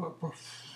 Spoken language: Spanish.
Pues,